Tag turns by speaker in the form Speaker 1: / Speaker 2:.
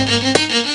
Speaker 1: Música